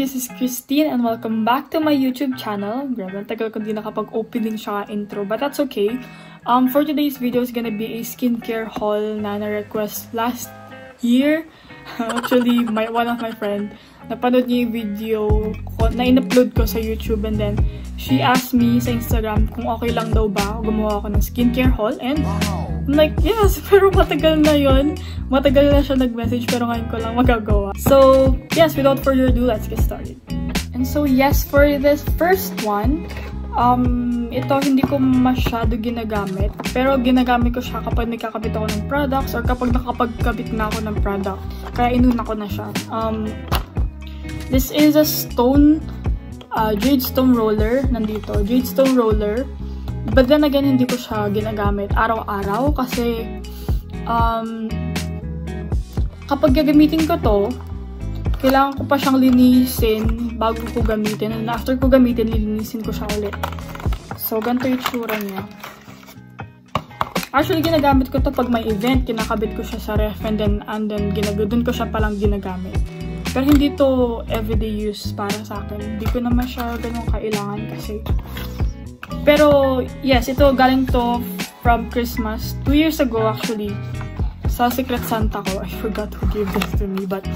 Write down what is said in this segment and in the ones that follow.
This is Christine and welcome back to my YouTube channel. Grabe, tagal ko din nakapag-opening siya intro, but that's okay. Um, for today's video is gonna be a skincare haul na na-request last year. Actually, my, one of my friend, napanood niya yung video ko, na in-upload ko sa YouTube and then she asked me sa Instagram kung okay lang daw ba gumawa ako ng skincare haul and I'm like, yes, pero matagal na yon Matagal na siya nag-message pero ngayon ko lang magagawa. So, yes, without further ado, let's get started. And so, yes, for this first one, um, ito hindi ko masyado ginagamit. Pero ginagamit ko siya kapag nagkakabit ako ng products or kapag nakapagkabit na ako ng product. Kaya inuna ko na siya. Um, this is a stone, uh, jade stone roller. Nandito, jade stone roller. But then again, hindi ko siya ginagamit araw-araw kasi um, kapag gagamitin ko to, kailangan ko pa siyang linisin bago ko gamitin. And after ko gamitin, lilinisin ko siya ulit. So, ganito yung tsura niya. Actually, ginagamit ko to pag may event. Kinakabit ko siya sa ref and then, and then ginag ko siya palang ginagamit. Pero hindi to everyday use para sa akin. Hindi ko naman siya ganun kailangan kasi pero, yes, ito galing to from Christmas. Two years ago, actually. Sa Secret Santa ko. I forgot who gave this to me. But,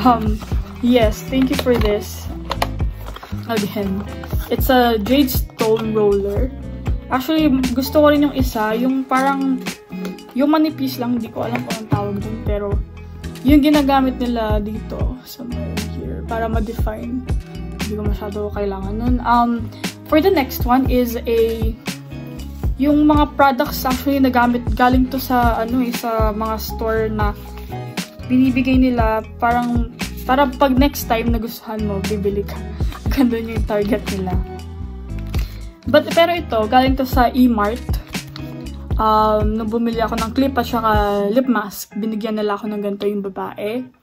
um, yes, thank you for this. Again, it's a jade stone roller. Actually, gusto ko rin yung isa. Yung parang, yung manipis lang. Hindi ko alam kung anong tawag dun. Pero, yung ginagamit nila dito, somewhere here, para ma-define. Hindi ko masyado kailangan nun. Um, For the next one is a yung mga products actually nagamit galing to sa ano eh sa mga store na binibigay nila parang para pag next time nagustuhan mo bibili ka. Ganun yung target nila. But pero ito galing to sa E-Mart. Um, nung bumili ako ng clip at saka lip mask, binigyan nila ako ng ganito yung babae.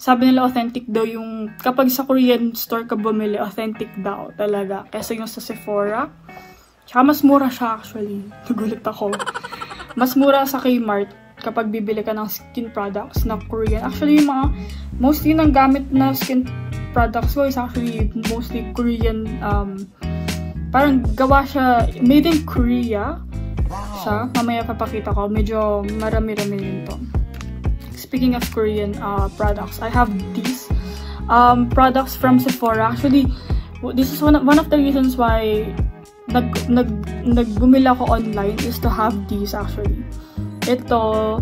Sabi nila authentic daw yung, kapag sa Korean store ka bumili, authentic daw talaga. Kesa yung sa Sephora. Tsaka mas mura siya actually. Nagulit ako. Mas mura sa Kmart kapag bibili ka ng skin products na Korean. Actually, yung mga, mostly nang gamit na skin products ko is actually mostly Korean, um, parang gawa siya, made in Korea siya. Mamaya papakita ko. Medyo marami-rami rin to speaking of Korean uh, products, I have these um, products from Sephora. Actually, this is one of, one of the reasons why nag, nag, nagbumili ako online is to have these actually. Ito,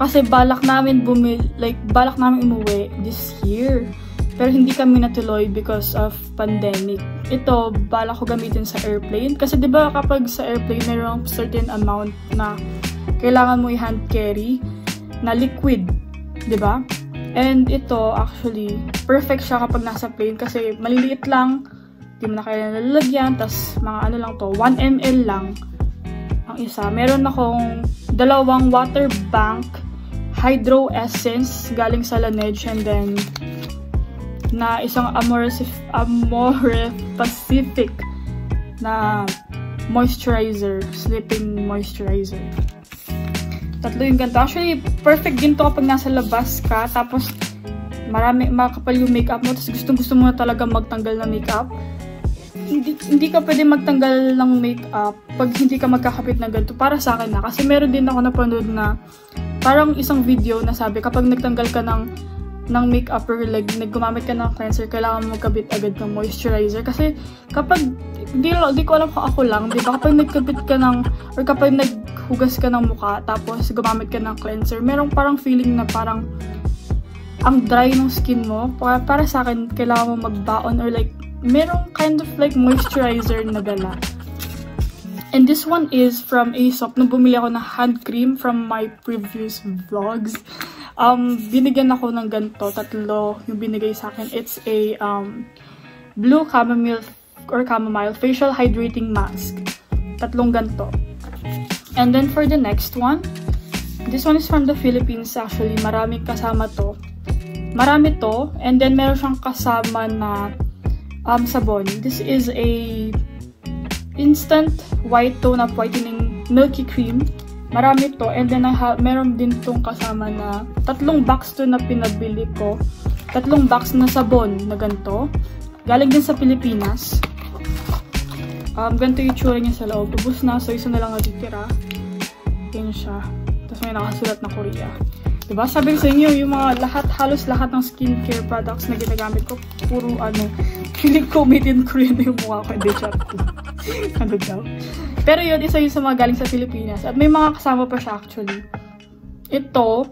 kasi balak namin bumili, like, balak namin umuwi this year. Pero hindi kami natuloy because of pandemic. Ito, balak ko gamitin sa airplane. Kasi ba kapag sa airplane mayroong certain amount na kailangan mo i-hand carry na liquid, 'di ba? And ito actually perfect siya kapag nasa plane kasi maliliit lang, hindi mo na kaya nalalagyan, tas mga ano lang to, 1 ml lang ang isa. Meron akong dalawang water bank hydro essence galing sa Laneige and then na isang Amore, Amore Pacific na moisturizer, sleeping moisturizer. Tatlo yung ganito. Actually, perfect din to kapag nasa labas ka. Tapos, marami, makapal yung makeup mo. Tapos, gustong gusto mo na talaga magtanggal ng makeup. Hindi, hindi ka pwede magtanggal ng makeup pag hindi ka magkakapit na ganito. Para sa akin na. Kasi meron din ako napanood na parang isang video na sabi kapag nagtanggal ka ng ng makeup or like naggumamit ka ng cleanser, kailangan mo magkabit agad ng moisturizer. Kasi kapag, hindi, hindi ko alam kung ako lang, di ba? Kapag nagkabit ka ng, or kapag naghugas ka ng mukha, tapos gumamit ka ng cleanser, merong parang feeling na parang ang dry ng skin mo. Para, para sa akin, kailangan mo magbaon or like, merong kind of like moisturizer na dala. And this one is from Aesop. Nung bumili ako ng hand cream from my previous vlogs. Um, binigyan ako ng ganito, tatlo yung binigay sa akin. It's a um, blue chamomile or chamomile facial hydrating mask. Tatlong ganito. And then for the next one, this one is from the Philippines actually. Maraming kasama to. Marami to. And then meron siyang kasama na um, sabon. This is a instant white tone up whitening milky cream Marami to. And then, I have, meron din tong kasama na tatlong box to na pinabili ko. tatlong box na sabon na ganito. Galing din sa Pilipinas. Um, ganito yung tsura niya sa loob. Ubus na, so isa na lang natitira. Yan siya. Tapos may nakasulat na Korea. Diba? Sabi ko sa inyo, yung mga lahat, halos lahat ng skincare products na ginagamit ko, puro ano, feeling ko made in Korea na yung mukha ko. Hindi, chat ano daw? Pero yun, isa yun sa mga galing sa Pilipinas. At may mga kasama pa siya actually. Ito,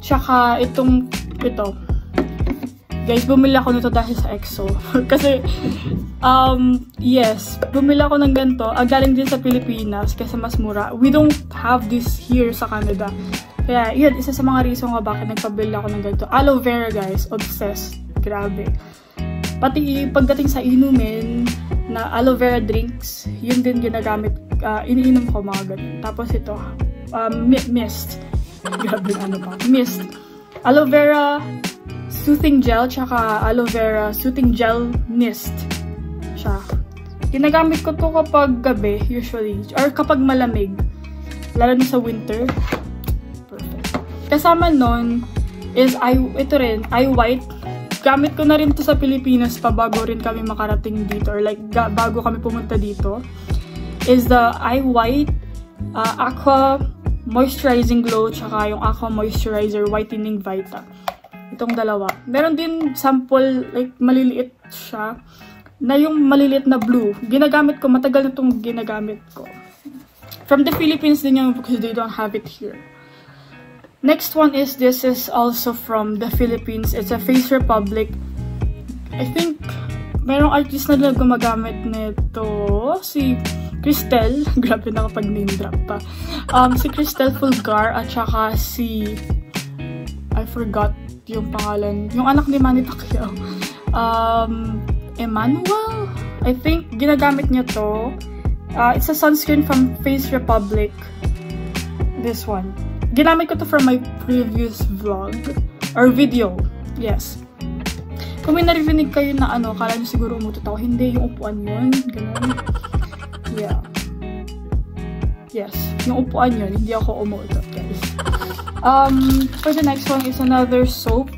tsaka itong, ito. Guys, bumili ako nito dahil sa EXO. kasi, um, yes, bumili ako ng ganito. Ah, galing din sa Pilipinas kasi mas mura. We don't have this here sa Canada. Kaya, yun, isa sa mga reason ko bakit nagpabili ako ng ganito. Aloe vera, guys. Obsessed. Grabe. Pati pagdating sa inumin, na aloe vera drinks, yun din ginagamit, uh, iniinom ko mga ganun. Tapos ito, um, mist. Grabe ano pa. Mist. Aloe vera soothing gel, tsaka aloe vera soothing gel mist. Siya. Ginagamit ko to kapag gabi, usually. Or kapag malamig. Lalo na sa winter. Kasama nun is eye, ito rin, eye white. Gamit ko na rin to sa Pilipinas pa bago rin kami makarating dito or like bago kami pumunta dito. Is the eye white uh, aqua moisturizing glow tsaka yung aqua moisturizer whitening vita. Itong dalawa. Meron din sample like maliliit siya na yung maliliit na blue. Ginagamit ko, matagal na itong ginagamit ko. From the Philippines din yung because they don't have it here. Next one is, this is also from the Philippines. It's a Face Republic. I think, merong artist na gumagamit nito. Si Cristel. Grabe na kapag name drop pa. Um, si Cristel Fulgar at saka si... I forgot yung pangalan. Yung anak ni Manny Pacquiao. Um, Emmanuel? I think ginagamit niya to. Uh, it's a sunscreen from Face Republic. This one. Ginamit ko to for my previous vlog. Or video. Yes. Kung may narinig kayo na ano, kala nyo siguro umutot ako. Hindi, yung upuan yun. Ganun. Yeah. Yes. Yung upuan yun. Hindi ako umutot. Um, for the next one is another soap.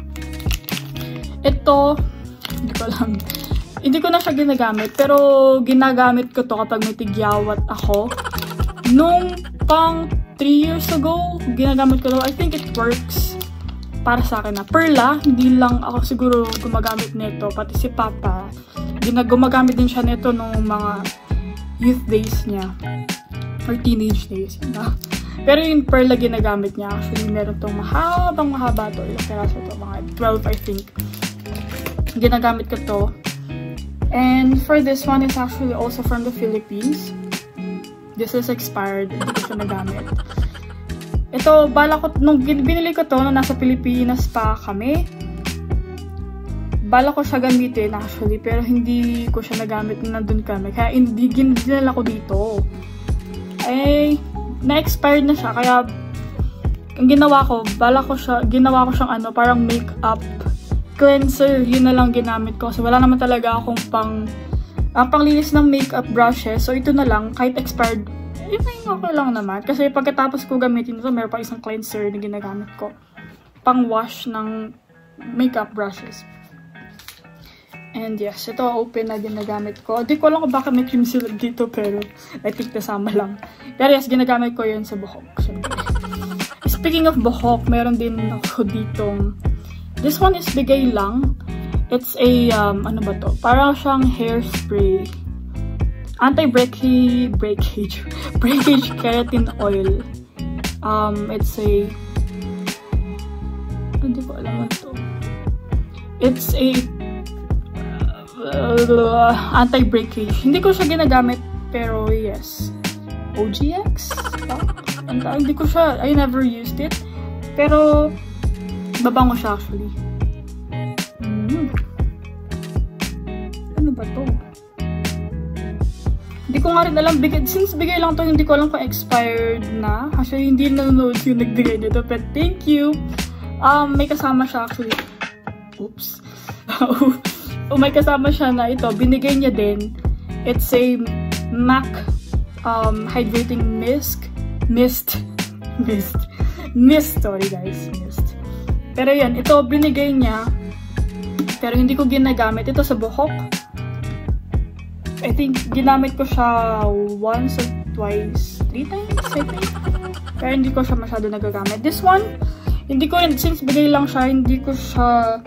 Ito, hindi ko alam. Hindi ko na siya ginagamit, pero ginagamit ko to kapag may tigyawat ako. Nung pang 3 years ago, ginagamit ko daw. I think it works para sa akin na. Perla, hindi lang ako siguro gumagamit nito. Pati si Papa, gumagamit din siya nito nung mga youth days niya. Or teenage days. Na. Pero yung Perla ginagamit niya, actually meron tong mahabang mahaba to. Ilang peraso to, mga 12 I think. Ginagamit ko to. And for this one, it's actually also from the Philippines. This is expired. Hindi ko siya nagamit. Ito, bala ko, nung binili ko to, nung nasa Pilipinas pa kami, bala ko siya gamitin actually, pero hindi ko siya nagamit nung nandun kami. Kaya hindi dinala ko dito. Eh, na-expired na siya, kaya ang ginawa ko, bala ko siya, ginawa ko siyang ano, parang makeup cleanser, yun na lang ginamit ko. So, wala naman talaga akong pang ang panglinis ng makeup brushes, so ito na lang, kahit expired, yun na okay lang naman. Kasi pagkatapos ko gamitin ito, meron pa isang cleanser na ginagamit ko. Pang wash ng makeup brushes. And yes, ito open na ginagamit ko. Di ko alam kung bakit may cream seal dito, pero I think nasama lang. Pero yes, ginagamit ko yun sa buhok. Siyempre. Speaking of buhok, meron din ako ditong This one is bigay lang. It's a, um, ano ba to? Parang siyang hairspray. Anti-breakage, breakage, breakage keratin oil. Um, it's a, hindi ko alam to. It's a, uh, anti-breakage. Hindi ko siya ginagamit, pero yes. OGX? Oh, hindi ko siya, I never used it. Pero, babango siya actually. Hmm. Ano ba to? Hindi ko nga rin alam. Bigay, since bigay lang to, hindi ko alam kung expired na. Actually, hindi nanonood yung nagbigay nito. But thank you. Um, may kasama siya actually. Oops. oh, may kasama siya na ito. Binigay niya din. It's a MAC um, hydrating mist. Mist. Mist. Mist. Sorry guys. Mist. Pero yan, ito binigay niya. Pero hindi ko ginagamit. Ito sa buhok. I think ginamit ko siya once or twice, three times, I think. Pero hindi ko siya masyado nagagamit. This one, hindi ko rin, since bigay lang siya, hindi ko siya,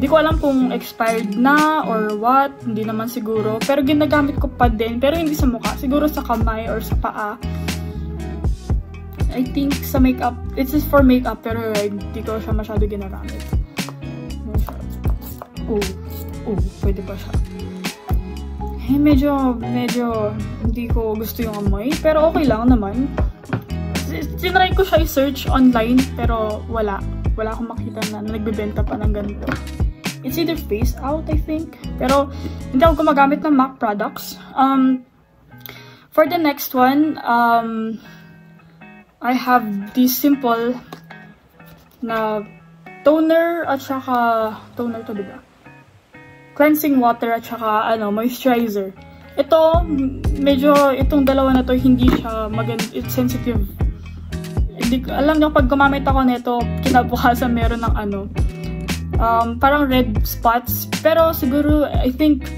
hindi ko alam kung expired na or what, hindi naman siguro. Pero ginagamit ko pa din, pero hindi sa mukha. Siguro sa kamay or sa paa. I think sa makeup, it's just for makeup, pero hindi ko siya masyado ginagamit. Oh, oh, pwede pa siya. Eh, medyo, medyo hindi ko gusto yung amoy. Pero okay lang naman. Sinry ko siya i-search online, pero wala. Wala akong makita na, na nagbebenta pa ng ganito. It's either face out, I think. Pero, hindi ako gumagamit ng MAC products. Um, for the next one, um, I have this simple na toner at saka, toner to diba? cleansing water at saka ano, moisturizer. Ito, medyo itong dalawa na to hindi siya magand it's sensitive. Hindi, alam niyo pag gumamit ako nito, kinabukasan meron ng ano, um, parang red spots. Pero siguro, I think,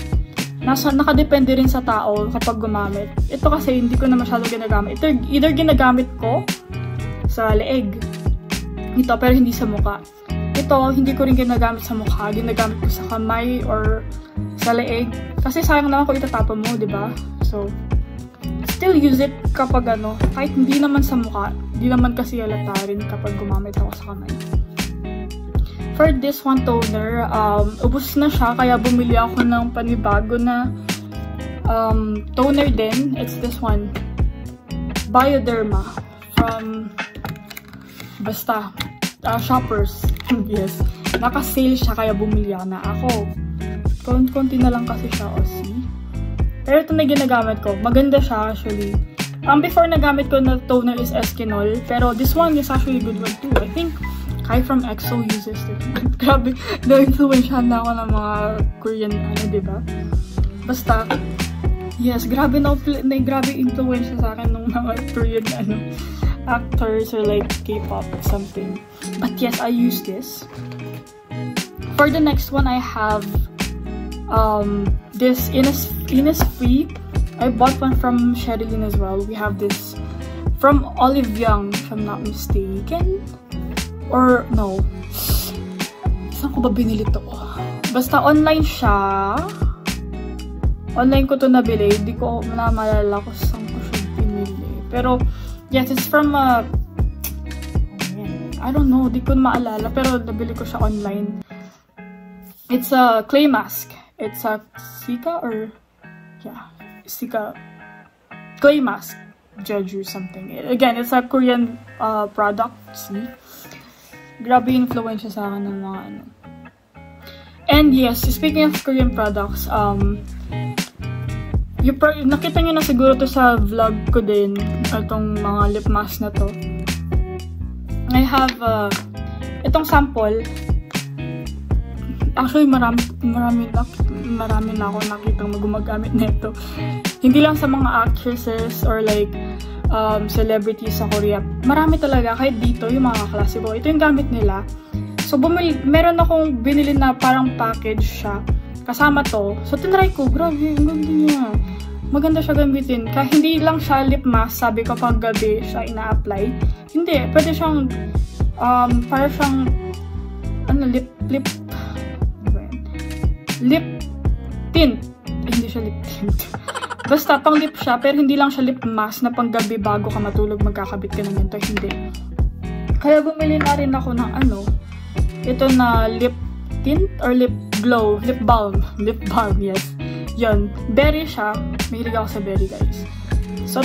nasa, nakadepende rin sa tao kapag gumamit. Ito kasi hindi ko na masyado ginagamit. Ito, either ginagamit ko sa leeg. Ito, pero hindi sa mukha. Ito, hindi ko rin ginagamit sa mukha. Ginagamit ko sa kamay or sa leeg. Kasi sayang naman kung itatapon mo, di ba? So, still use it kapag ano, kahit hindi naman sa mukha. Hindi naman kasi halata rin kapag gumamit ako sa kamay. For this one toner, um, ubus na siya. Kaya bumili ako ng panibago na um, toner din. It's this one. Bioderma. From, basta, uh, shoppers. yes. Naka-sale siya kaya bumili na ako. Konti na lang kasi siya, o oh, see? Pero ito na ginagamit ko. Maganda siya actually. Um, before nagamit ko na toner is Eskinol. Pero this one is actually good one too. I think Kai from EXO uses it. Grabe, na-influensyahan na ako ng mga Korean, ano, di ba? Basta, yes, grabe na, na grabe influensya sa akin ng mga Korean, ano, actors or like K-pop something. But yes, I use this. For the next one, I have um, this Ines Innisfree. I bought one from Sherilyn as well. We have this from Olive Young, if I'm not mistaken. Or, no. Saan ko ba binili to? Basta online siya. Online ko to nabili. Hindi ko na malala kung saan ko siya binili. Pero, Yes, it's from a... Uh, I don't know, di ko maalala. Pero nabili ko siya online. It's a clay mask. It's a Sika or... Yeah, Sika clay mask. Jeju something. Again, it's a Korean uh, product. See? Grabe influence sa akin ng mga ano. And yes, speaking of Korean products, um, yung nakita nyo na siguro to sa vlog ko din, itong mga lip mask na to. I have, uh, itong sample, actually marami, marami na, marami na ako nakitang gumagamit nito. Hindi lang sa mga actresses or like, um, celebrities sa Korea. Marami talaga, kahit dito, yung mga klase ko. Ito yung gamit nila. So, bumili, meron akong binili na parang package siya kasama to. So, tinry ko. Grabe, ang ganda niya. Maganda siya gamitin. Kaya hindi lang siya lip mask, sabi ko pag gabi siya ina-apply. Hindi. Pwede siyang, um, para siyang, ano, lip, lip, lip tint. hindi siya lip tint. Basta, pang lip siya, pero hindi lang siya lip mask na pang gabi bago ka matulog, magkakabit ka ng ganito. Hindi. Kaya bumili na rin ako ng ano, ito na lip tint or lip glow, lip balm. Lip balm, yes. Yun, berry siya. Mahilig ako sa berry, guys. So,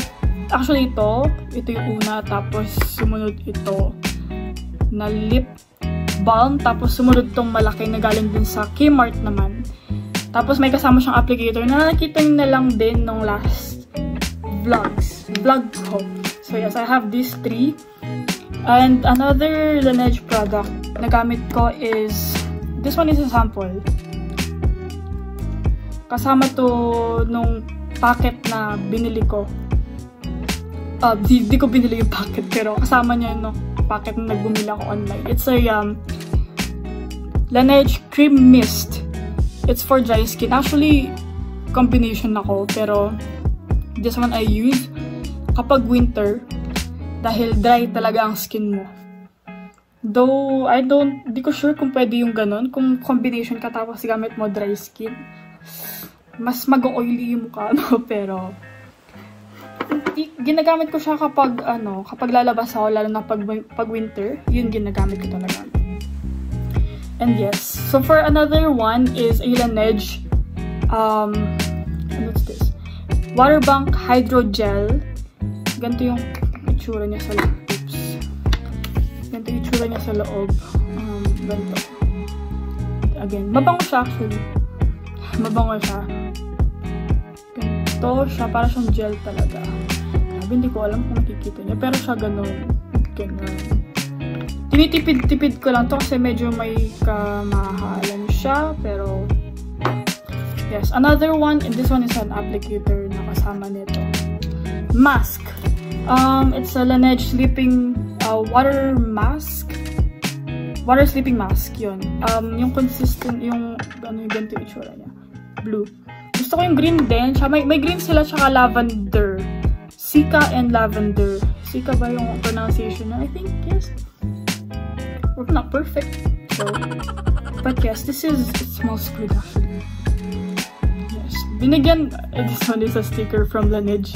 actually ito, ito yung una, tapos sumunod ito na lip balm, tapos sumunod tong malaki na galing din sa Kmart naman. Tapos may kasama siyang applicator na nakita na lang din nung last vlogs, vlog ko. So yes, I have these three. And another Laneige product na gamit ko is This one is a sample. Kasama to nung packet na binili ko. Uh, di, di ko binili yung packet, pero kasama niya yung packet na nagbumili ako online. It's a um, Laneige Cream Mist. It's for dry skin. Actually, combination ako, pero this one I use kapag winter dahil dry talaga ang skin mo. Though, I don't, di ko sure kung pwede yung ganun. Kung combination ka tapos gamit mo dry skin. Mas mag-oily yung mukha mo, pero ginagamit ko siya kapag, ano, kapag lalabas ako, lalo na pag, pag winter, yun ginagamit ko talaga. And yes, so for another one is a Laneige, um, what's this? Waterbank Hydro Gel. Ganito yung itsura niya sa loob. Oops. Ganito yung itsura niya sa loob. Um, ganito. Again, mabango siya actually. Mabango siya. Ganito siya, para siyang gel talaga. Sabi, hindi ko alam kung makikita niya. Pero siya ganun. Ganun. Tinitipid-tipid ko lang to kasi medyo may kamahalan siya. Pero, yes. Another one, and this one is an applicator na kasama nito. Mask. Um, it's a Laneige sleeping uh, water mask. Water sleeping mask, yun. Um, yung consistent, yung, ano yung ganito itsura niya. Blue. Gusto ko yung green din. Siya, may, may green sila, tsaka lavender. Sika and lavender. Sika ba yung pronunciation I think, yes. Or not perfect. So, but yes, this is, it smells good actually. Yes. Binigyan, uh, this one is a sticker from Laneige.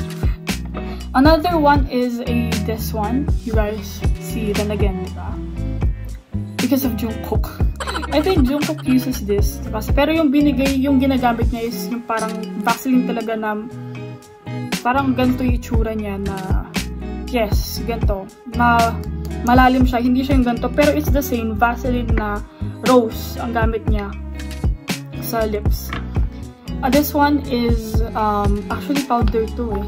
Another one is a this one. You guys see then again, diba? Because of Jungkook. I think Jungkook uses this. Kasi, pero yung binigay, yung ginagamit niya is yung parang Vaseline talaga na parang ganito yung itsura niya na yes, ganito. Na malalim siya. Hindi siya yung ganito. Pero it's the same. Vaseline na rose ang gamit niya sa lips. Uh, this one is um, actually powder too eh.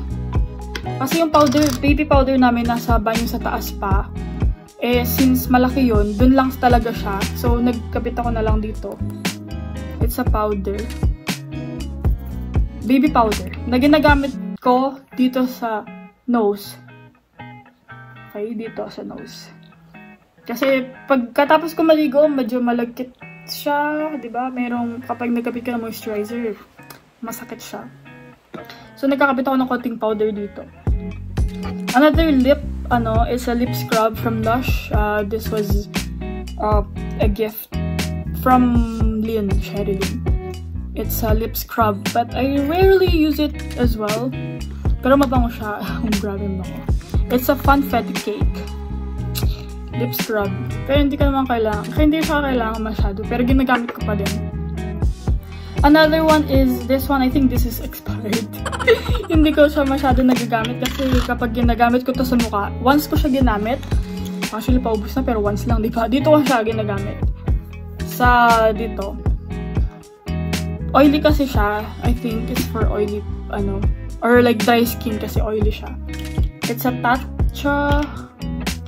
Kasi yung powder, baby powder namin nasa banyo sa taas pa. Eh, since malaki yun, dun lang talaga siya. So, nagkabit ako na lang dito. It's a powder. Baby powder. Na ginagamit ko dito sa nose. Okay, dito sa nose. Kasi, pagkatapos ko maligo, medyo malagkit siya. ba diba? Merong, kapag nagkabit ka ng moisturizer, masakit siya. So, nagkakabit ako ng konting powder dito. Another lip, ano, is a lip scrub from Lush. Uh, this was uh, a gift from Leon Sherilyn. It's a lip scrub, but I rarely use it as well. Pero mabango siya. Ang grabe mo. It's a funfetti cake. Lip scrub. Pero hindi ka naman kailangan. Kaya hindi siya kailangan masyado. Pero ginagamit ko pa din. Another one is this one. I think this is expired. Hindi ko siya masyado nagagamit kasi kapag ginagamit ko to sa mukha, once ko siya ginamit, actually paubos na pero once lang, di ba? Dito ko siya ginagamit. Sa dito. Oily kasi siya. I think it's for oily, ano, or like dry skin kasi oily siya. It's a Tatcha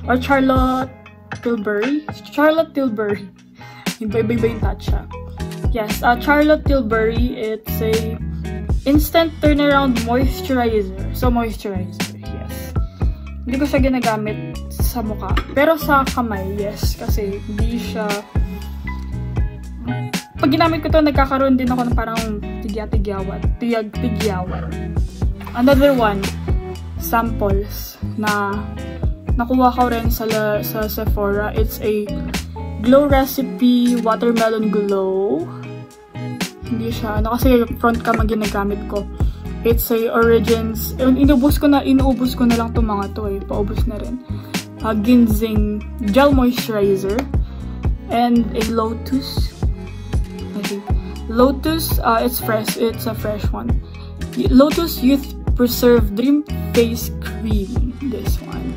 or Charlotte Tilbury. Charlotte Tilbury. Iba-iba yung Tatcha. Yes, uh, Charlotte Tilbury, it's a instant turnaround moisturizer. So, moisturizer, yes. Hindi ko siya ginagamit sa mukha. Pero sa kamay, yes. Kasi hindi siya... Pag ginamit ko to, nagkakaroon din ako ng parang tigya-tigyawat. Tiyag-tigyawat. Another one, samples na nakuha ko rin sa, sa Sephora. It's a Glow Recipe Watermelon Glow. Hindi siya, ano kasi front cam ang ginagamit ko. It's a Origins, inubos ko na, inuubos ko na lang itong mga to eh, paubos na rin. Uh, Ginseng Gel Moisturizer. And a Lotus. Lotus, uh, it's fresh, it's a fresh one. Lotus Youth Preserve Dream Face Cream. This one.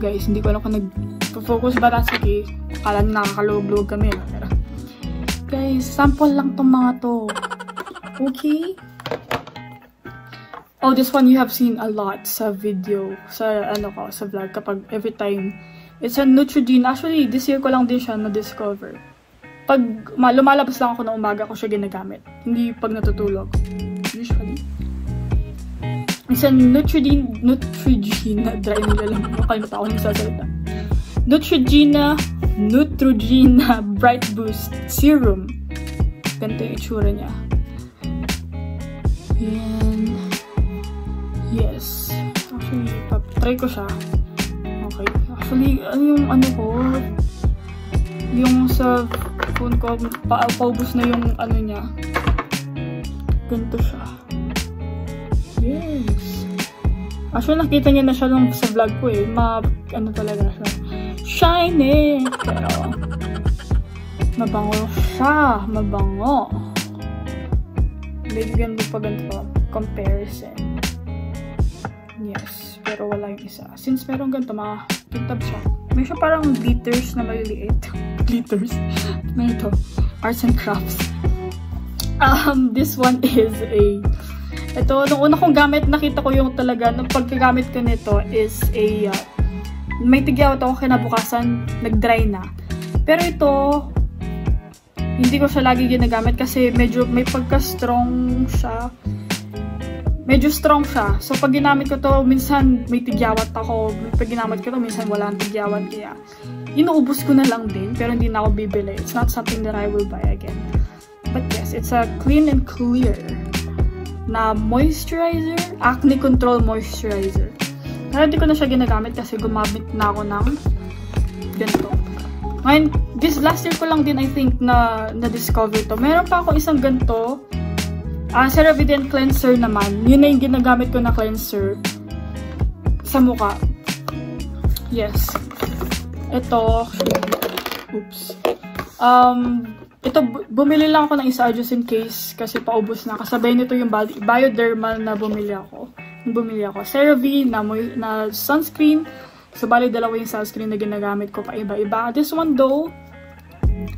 Guys, hindi ko alam kung nag-focus ba na sige. Akala na nakakalog-log kami. Pero, Guys, sample lang tong mga to. Okay? Oh, this one you have seen a lot sa video, sa ano ko, sa vlog kapag every time. It's a Neutrogena. Actually, this year ko lang din siya na-discover. Pag lumalabas lang ako na umaga ko siya ginagamit. Hindi pag natutulog. Usually. It's a Neutrogena, Neutrogena, dry nila lang. Nakalimutan ako ng sasalita. Neutrogena Neutrogena Bright Boost Serum. Ganito yung itsura niya. Yan. Yes. Actually, try ko siya. Okay. Actually, ano yung ano ko? Yung sa phone ko, pa paubos na yung ano niya. Ganito siya. Yes. Actually, nakita niya na siya nung sa vlog ko eh. Ma, ano talaga siya. Shiny! Pero, mabango siya. Mabango. Medyo ganito pa ganito. Comparison. Yes. Pero wala yung isa. Since meron ganito, makakintab siya. May siya parang glitters na maliliit. Glitters. May ito. Arts and crafts. Um, this one is a ito, nung una kong gamit, nakita ko yung talaga, nung pagkagamit ko nito is a, uh, may tigyawat ako kinabukasan, nag-dry na. Pero ito, hindi ko siya lagi ginagamit kasi medyo may pagka-strong siya. Medyo strong siya. So, pag ginamit ko to, minsan may tigyawat ako. Pag ginamit ko to, minsan wala ang tigyawat. Kaya, inuubos ko na lang din. Pero hindi na ako bibili. It's not something that I will buy again. But yes, it's a clean and clear na moisturizer, acne control moisturizer. Pero hindi ko na siya ginagamit kasi gumamit na ako ng ganito. Ngayon, this last year ko lang din I think na na-discover to. Meron pa ako isang ganito. Uh, CeraVe cleanser naman. Yun na yung ginagamit ko na cleanser sa mukha. Yes. Ito. Oops. Um, ito, bumili lang ako ng isa just in case kasi paubos na. Kasabay nito yung Biodermal na bumili ako. Bumili ako. CeraVe na, na sunscreen. So, bali dalawa yung sunscreen na ginagamit ko pa iba-iba. This one though,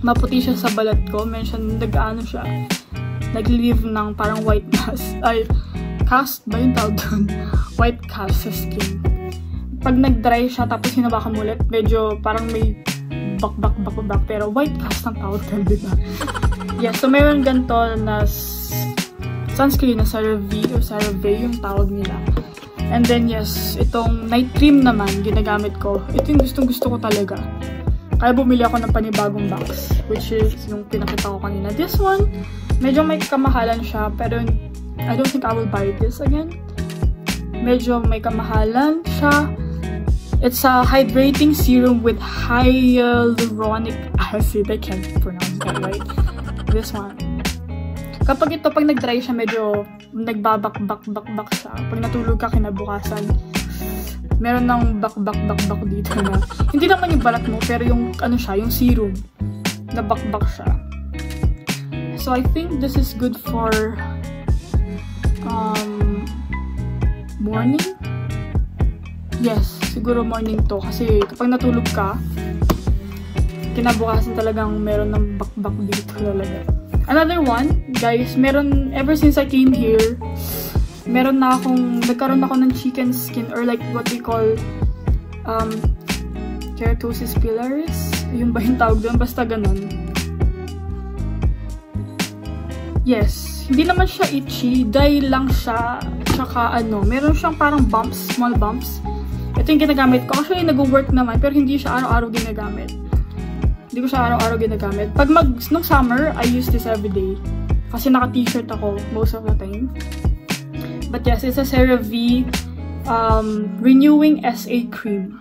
maputi siya sa balat ko. Mention, nag-ano siya. Nag-leave ng parang white mask. Ay, cast ba yung tawag doon? White cast sa skin. Pag nag-dry siya, tapos hinabakan mo ulit, medyo parang may bak bak bak bak pero white cast ang tawag doon, di ba? yeah, so meron ganito na sunscreen na CeraVe o CeraVe yung tawag nila. And then yes, itong night cream naman ginagamit ko. Ito yung gustong gusto ko talaga. Kaya bumili ako ng panibagong box, which is yung pinakita ko kanina. This one, medyo may kamahalan siya, pero I don't think I will buy this again. Medyo may kamahalan siya. It's a hydrating serum with hyaluronic acid. I can't pronounce that right. This one. Kapag ito, pag nag-dry siya, medyo nagbabak-bak-bak-bak siya. Pag natulog ka kinabukasan, meron ng bak-bak-bak-bak dito na, hindi naman yung balat mo, pero yung, ano siya, yung serum, na bak-bak siya. So, I think this is good for um, morning. Yes, siguro morning to. Kasi kapag natulog ka, kinabukasan talagang meron ng bakbak dito talaga. Another one, guys, meron, ever since I came here, meron na akong, nagkaroon ako ng chicken skin or like what we call um, keratosis pilaris. Yun ba yung tawag doon? Basta ganun. Yes. Hindi naman siya itchy. Dahil lang siya. Tsaka ano, meron siyang parang bumps, small bumps. Ito yung ginagamit ko. Actually, nag-work naman, pero hindi siya araw-araw ginagamit. Hindi ko siya araw-araw ginagamit. Pag mag, nung summer, I use this everyday. Kasi naka-t-shirt ako most of the time. But yes, it's a CeraVe um, Renewing SA Cream.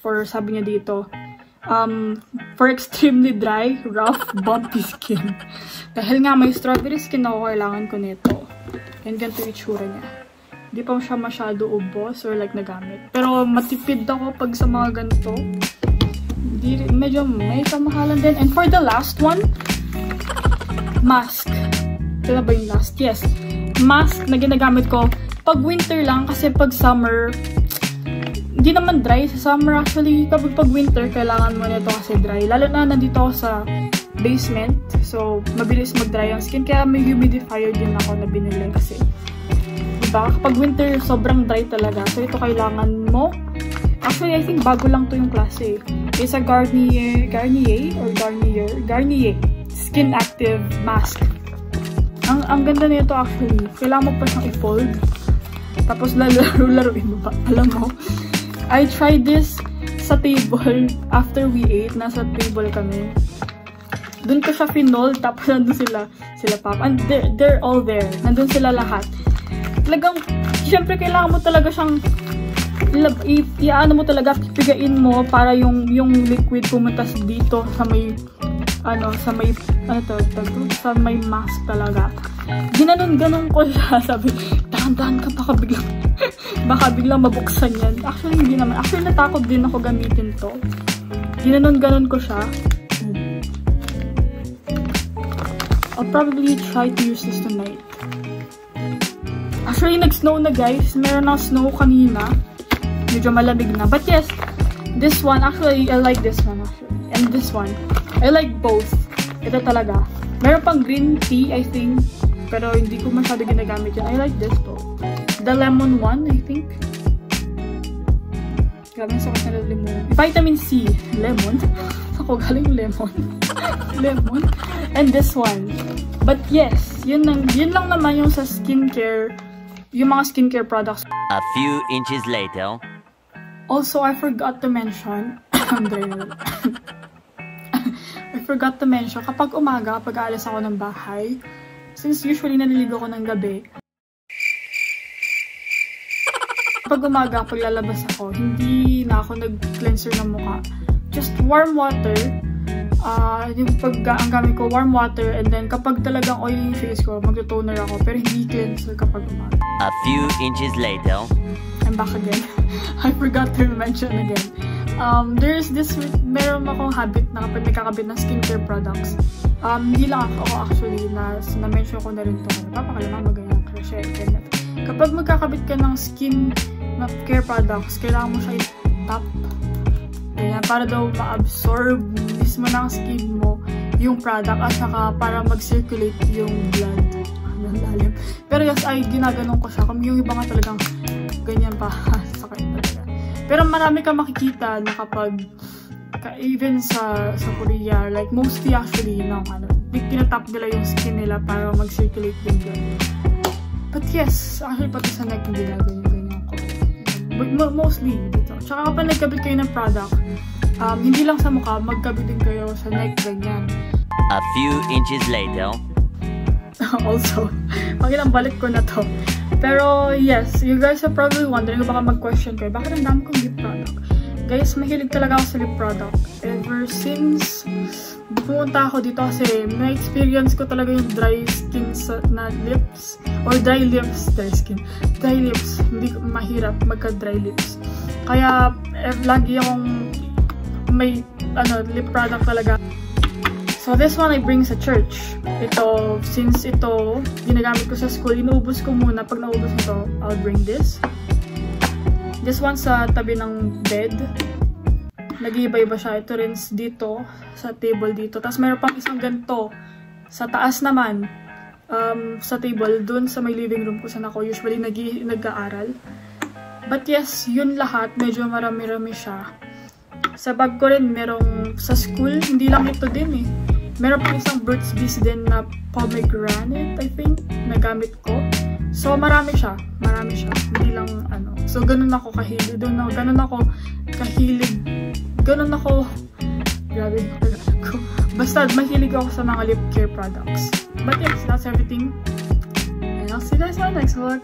For, sabi niya dito, um, for extremely dry, rough, bumpy skin. Dahil nga may strawberry skin ako, kailangan ko nito. And ganito yung itsura niya. Di pa siya masyado ubos or like nagamit. Pero matipid ako pag sa mga ganito. Di, medyo may kamahalan din. And for the last one, mask. Na ba yung last? Yes. Mask na ginagamit ko pag winter lang kasi pag summer, hindi naman dry sa summer actually. Kapag pag winter, kailangan mo nito kasi dry. Lalo na nandito ako sa basement. So, mabilis mag-dry ang skin. Kaya may humidifier din ako na binili kasi diba? Kapag winter, sobrang dry talaga. So, ito kailangan mo. Actually, I think bago lang to yung klase. It's a Garnier, Garnier, or Garnier, Garnier Skin Active Mask. Ang, ang ganda nito actually. Kailangan mo pa siyang i-fold. Tapos lalaro-laruin mo pa. Alam mo, I tried this sa table, after we ate, nasa table kami. Doon ko siya finol, tapos nandun sila, sila papa. And they're, they're all there. Nandun sila lahat. Talagang, syempre kailangan mo talaga siyang i-ano mo talaga, pigain mo para yung yung liquid pumunta dito sa may ano, sa may ano to, to, sa may mask talaga. Ginanon-ganon ko siya, sabi, dahan-dahan ka baka biglang baka biglang mabuksan yan. Actually, hindi naman. Actually, natakot din ako gamitin to. Ginanon-ganon ko siya. I'll probably try to use this tonight. Actually, nag-snow na guys. Meron na snow kanina medyo malamig na. But yes, this one, actually, I like this one actually. And this one. I like both. Ito talaga. Meron pang green tea, I think. Pero hindi ko masyado ginagamit yun. I like this though. The lemon one, I think. Grabe sa na lemon. Vitamin C. Lemon. Ako galing lemon. lemon. And this one. But yes, yun, lang, yun lang naman yung sa skincare, yung mga skincare products. A few inches later. Also, I forgot to mention, I forgot to mention, kapag umaga, kapag aalis ako ng bahay, since usually naliligo ko ng gabi, kapag umaga, pag lalabas ako, hindi na ako nag-cleanser ng mukha. Just warm water, uh, yung pag ang gamit ko, warm water, and then kapag talagang oily yung face ko, mag-toner ako, pero hindi cleanser kapag umaga. A few inches later, I'm back again. I forgot to mention again. Um, there's this, meron akong habit na kapag nagkakabit ng skincare products. Um, hindi lang ako actually, na, na-mention ko na rin ito. Napakalaman mo ganyan, crochet. Kapag magkakabit ka ng skin care products, kailangan mo siya i-tap. Ganyan, para daw ma-absorb mismo ng skin mo yung product at saka para mag-circulate yung blood. Ang lalim. Pero yes, ay ginaganon ko siya. Kung yung iba nga talagang ganyan pa. Sakit talaga. Pero marami ka makikita na kapag even sa sa Korea, like mostly actually, no, ano, tinatap nila yung skin nila para mag-circulate yung blood. But yes, actually pati sa neck hindi na ganyan-ganyan ko. But mostly dito. Tsaka kapag nagkabit kayo ng product, um, hindi lang sa mukha, magkabit din kayo sa neck ganyan. A few inches later. also, pag ilang balik ko na to, pero yes, you guys are probably wondering, baka mag-question kayo, bakit ang dami kong lip product? Guys, mahilig talaga ako sa lip product. Ever since pumunta ako dito kasi na-experience ko talaga yung dry skin sa, na lips. Or dry lips, dry skin. Dry lips. Hindi mahirap magka-dry lips. Kaya, eh, lagi akong may ano, lip product talaga. So, this one I bring sa church. Ito, since ito, ginagamit ko sa school, inuubos ko muna. Pag naubos ito, I'll bring this. This one sa tabi ng bed. Nag-iiba-iba siya. Ito rin dito, sa table dito. Tapos meron pang isang ganito. Sa taas naman, um, sa table, dun sa may living room ko saan ako usually nag-aaral. But yes, yun lahat, medyo marami-rami siya. Sa bag ko rin, merong sa school, hindi lang ito din eh. Meron pa isang Burt's Bees din na pomegranate, I think, na gamit ko. So, marami siya. Marami siya. Hindi lang, ano. So, ganun ako kahilig. Doon ako, ganun ako kahilig. Ganun ako, grabe, Basta, mahilig ako sa mga lip care products. But yes, that's everything. And I'll see you guys on the next vlog.